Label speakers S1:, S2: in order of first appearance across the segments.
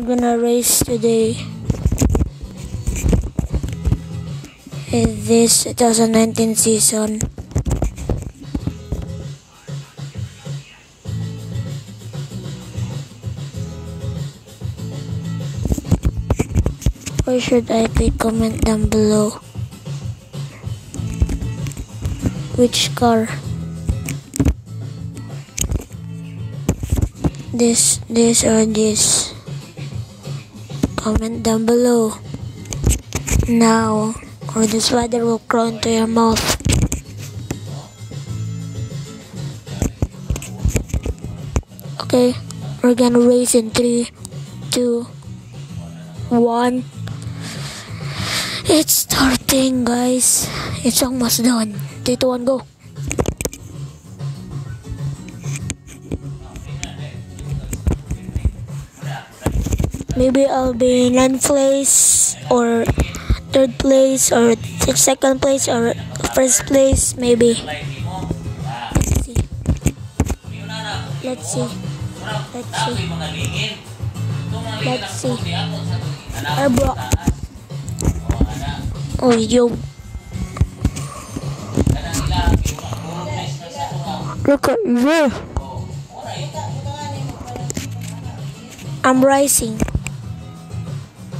S1: I'm gonna race today. In this 2019 season. Where should I pick? Comment down below. Which car? This, this, or this? Comment down below. Now, or the spider will crawl into your mouth. Okay, we're gonna race in three, two, one. It's starting, guys. It's almost done. Three, two, one, go. Maybe I'll be in ninth place or third place or second place or first place, maybe. Let's see. Let's see. Let's see. Let's see. Our bro. Oh, yo. Look at you. I'm rising.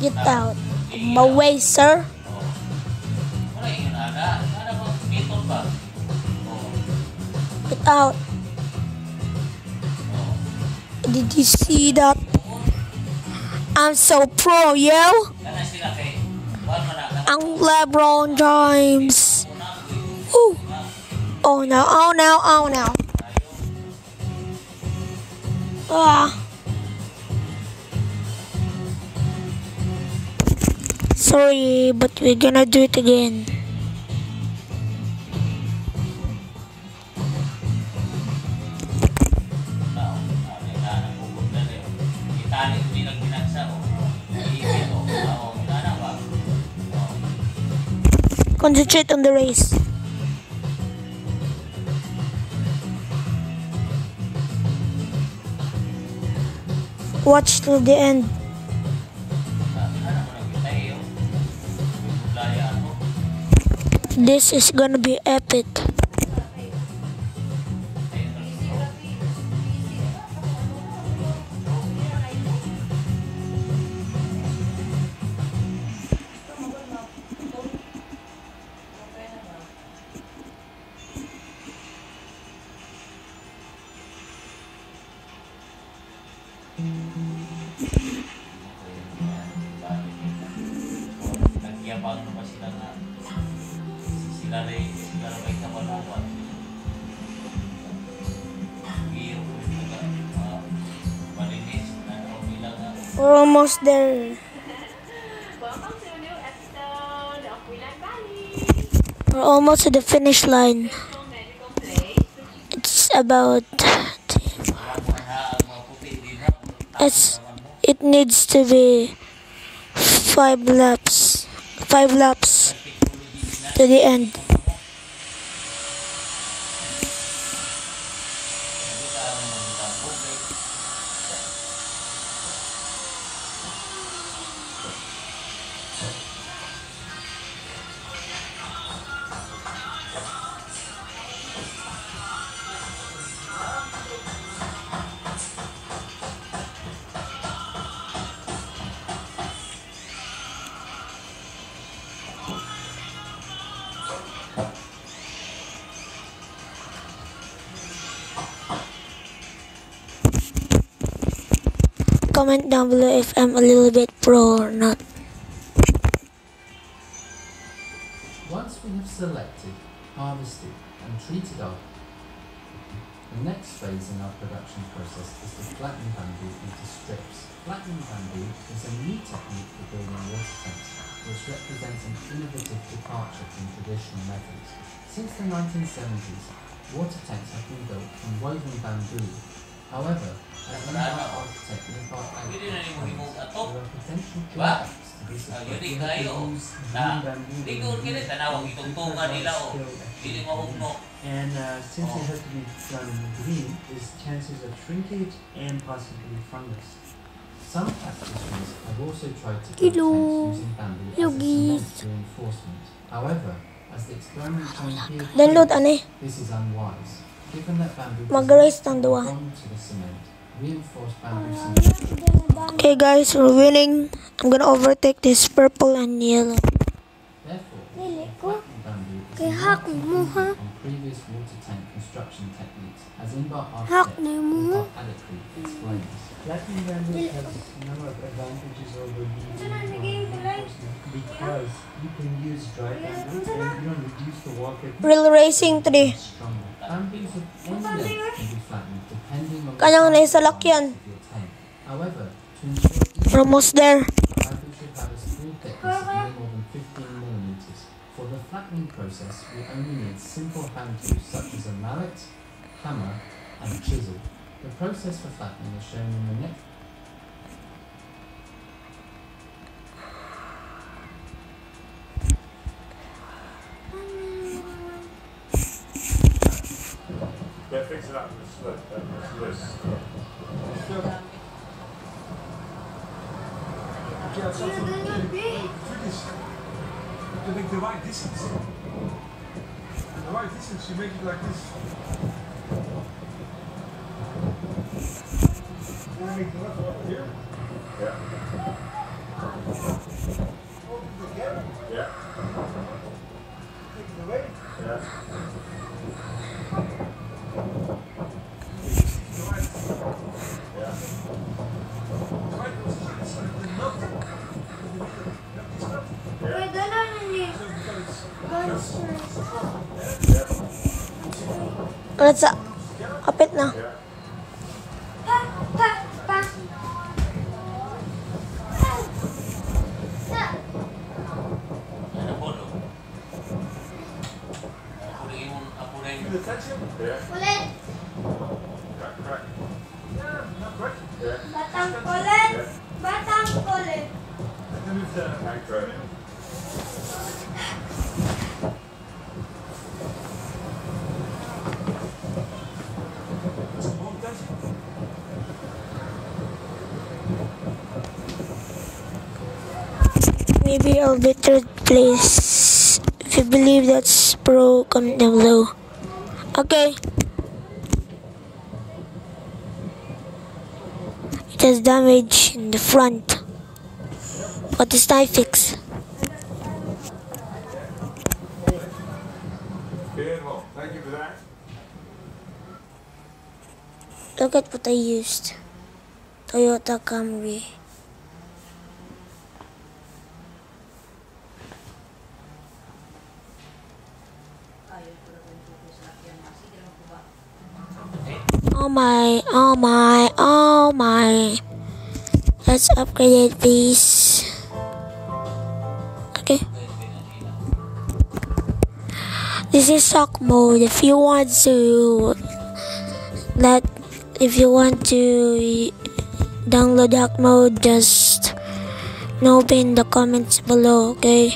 S1: Get out. My way, sir. Get out. Did you see that? I'm so pro, yo. I'm LeBron James. Ooh. Oh no, oh no, oh no. Ah. Sorry, but we're gonna do it again. Concentrate on the race. Watch till the end. This is gonna be epic.
S2: Nagyabang
S1: We're almost there. We're almost to the finish line. It's about. It's. It needs to be five laps. Five laps to the end. Comment down below if I'm a little bit pro or not.
S3: Once we have selected, harvested and treated our the next phase in our production process is to flatten bamboo into strips. Flattening bamboo is a new technique for building water tanks, which represents an innovative departure from traditional methods. Since the 1970s, water tanks have been built from woven bamboo. However, as one of our architect Nippon
S2: Pwede na rin mo himog ato.
S3: there are potential drawbacks to this approach.
S2: yun
S3: We have
S2: kayo.
S3: use green bamboo
S2: di
S3: and use
S2: kini tanawag
S3: different
S2: itungtungan nila o.
S3: skill, actually.
S2: Dili maugno.
S3: And uh, since
S2: Oh.
S3: it has to be done green, there's chances of shrinkage and possibly fungus. Some practitioners have also tried to build
S1: Hello.
S3: tanks using bamboo as a
S1: Yogi.
S3: cement reinforcement. However, as the experiment shown here,
S1: Download eh.
S3: this is unwise. Given that bamboo
S1: Mag-raise
S3: doesn't
S1: ng dua.
S3: bond to the cement, reinforced bamboo cement
S1: Okay guys, we're winning. I'm gonna overtake this purple and yellow.
S3: Therefore,
S1: hak mo,
S3: dependent
S1: ha?
S3: on previous water tank construction techniques, as Inbar
S1: Hak
S3: architect
S1: na mo, ha?
S3: Inbar Adequate explains.
S4: Flattening bamboo has a number of advantages over the reinforcement because you can use dry bamboo and you don't reduce the water
S1: Real Racing 3.
S3: Stronger. Bamboos of any length flattening process, we only need simple hand tools such as a mallet, hammer, and chisel. The process for flattening is shown in the next.
S5: Yeah, fix it up. It's loose. It's loose.
S6: To make the right distance. And the right distance, you make it like this. You make the left one here?
S5: Yeah.
S6: Open the gap,
S5: Yeah.
S6: take it away.
S5: Yeah.
S1: Palit sa kapit na.
S6: Pa, pa, pa.
S5: Kulit.
S7: Batang kulit. Batang kulit.
S1: Maybe I'll be third place. If you believe that's pro, comment down below. Okay. It has damage in the front. What is I fix?
S5: Beautiful. Thank you for that.
S1: Look at what I used. Toyota Camry. Oh my, oh my, oh my. Let's upgrade please. Okay. This is stock mode. If you want to that if you want to download hack mode just note in the comments below okay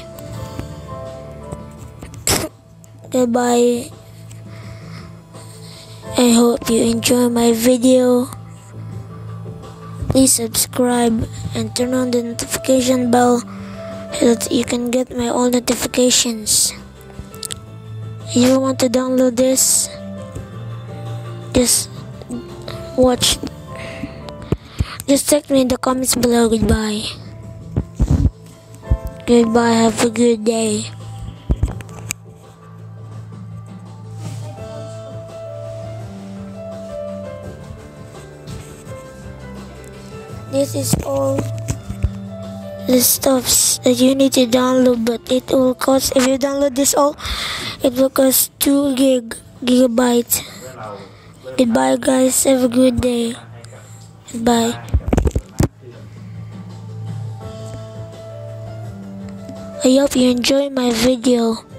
S1: goodbye i hope you enjoy my video. Please subscribe and turn on the notification bell so that you can get my all notifications. If you want to download this? Just watch. Just text me in the comments below. Goodbye. Goodbye. Have a good day this is all the stuffs that you need to download but it will cost if you download this all it will cost 2 gig gigabytes Goodbye, guys. Have a good day. Goodbye. I hope you enjoy my video.